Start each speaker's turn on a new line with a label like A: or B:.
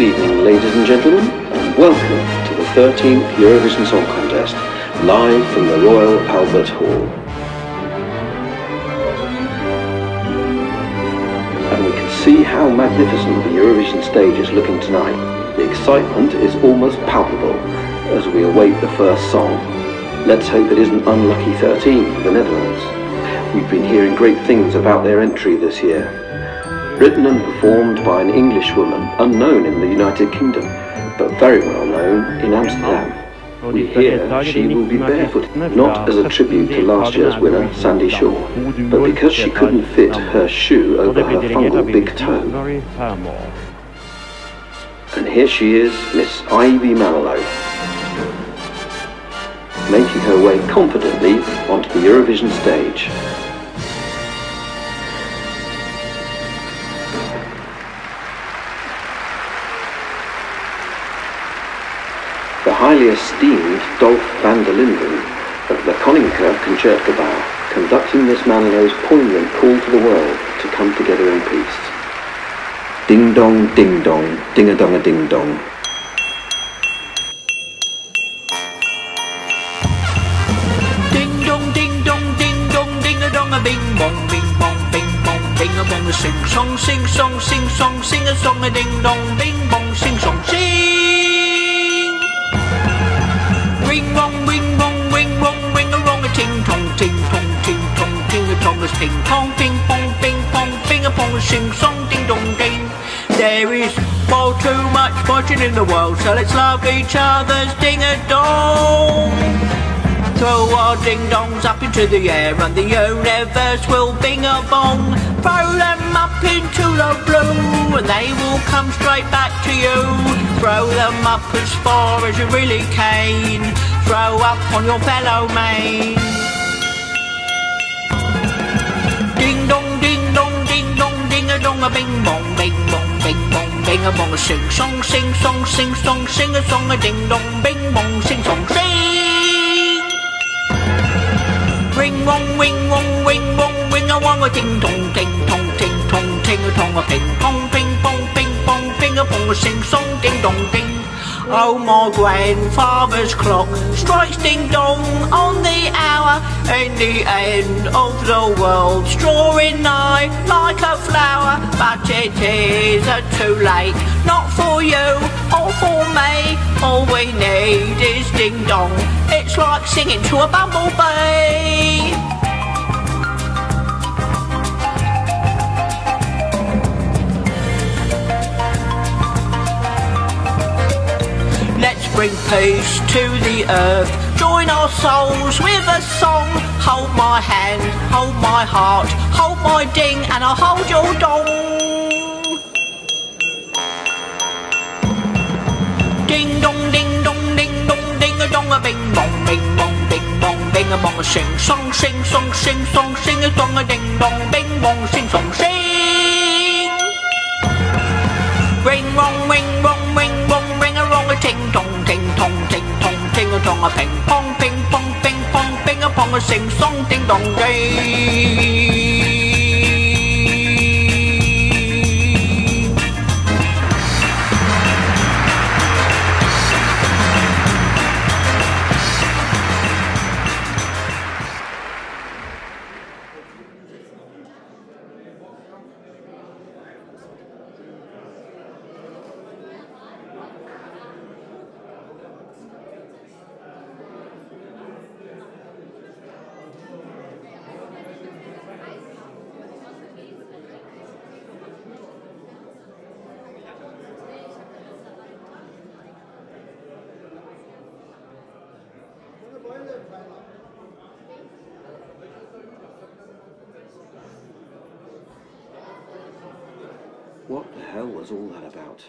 A: Good evening, ladies and gentlemen, and welcome to the 13th Eurovision Song Contest, live from the Royal Albert Hall. And we can see how magnificent the Eurovision stage is looking tonight. The excitement is almost palpable as we await the first song. Let's hope it isn't Unlucky 13 for the Netherlands. We've been hearing great things about their entry this year. Written and performed by an Englishwoman unknown in the United Kingdom, but very well known in Amsterdam. Hear she will be barefoot, not as a tribute to last year's winner, Sandie Shaw, but because she couldn't fit her shoe over her fungal big toe. And here she is, Miss Ivy Manilow, making her way confidently onto the Eurovision stage. Highly esteemed Dolf van der Linden of the Koninklijke Concertgebouw, conducting Miss Manilow's poignant call to the world to come together in peace. Ding dong, ding dong, ding a dong a ding dong.
B: Ding dong, ding dong, ding dong, ding a dong a bing bong, bing bong, bing bong, bing a bong a sing song, sing song, sing song, sing a song a ding dong, bing bong, sing song, sing. Ting tong, ting tong, ting a tong a ting tong, ping pong, ping pong, ping a pong sing song, ding dong ding. There is far too much fighting in the world, so let's love each other's ding a dong. Throw our ding dongs up into the air and the universe will bing a bong. Throw them up into the blue and they will come straight back to you. Throw them up as far as you really can. Throw up on your fellow man. Ding dong, ding dong, ding dong, ding a dong a bing bong, bing bong, bing bong, bing a bong. Sing song, sing song, sing song, sing a song a ding dong, bing bong, sing song, sing. Ring wong, ring wong, ring wong, ring a wong a ting tong, ting tong, ting tong, ting a tong a ping pong, ping pong, ping pong, ping a pong sing song, ding dong ding. Oh, my grandfather's clock strikes ding dong on the hour in the end of the world, drawing nigh like a flower. But it is too late, not for you or for me. All we need is ding dong. It's like singing to a bumblebee. Bring peace to the earth. Join our souls with a song. Hold my hand, hold my heart, hold my ding, and I'll hold your dong. Ding dong, ding dong, ding dong, ding a dong a bing bong, bing bong, bing a bong a sing song, sing song, sing song, sing a song a ding dong, bing bong, sing song, sing. Ring rong, ring rong, ring rong, ring a rong a ting tong, ting tong, ting tong, ting a tong a ping pong, ping pong, ping pong, ping a pong a sing song,
A: What the hell was all that about?